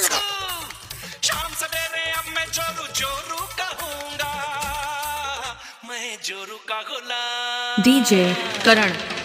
लगा शाम सवेरे अब मैं जोरू जोरू कहूँगा। मैं जोरू का गुलाम। डीजे करण।